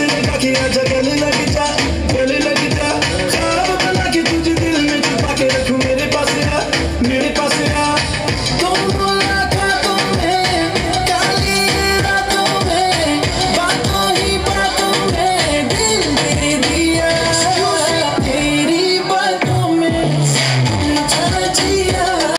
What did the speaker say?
ಹಸಿರು ಕಾಕಿಯ ಜಗಲ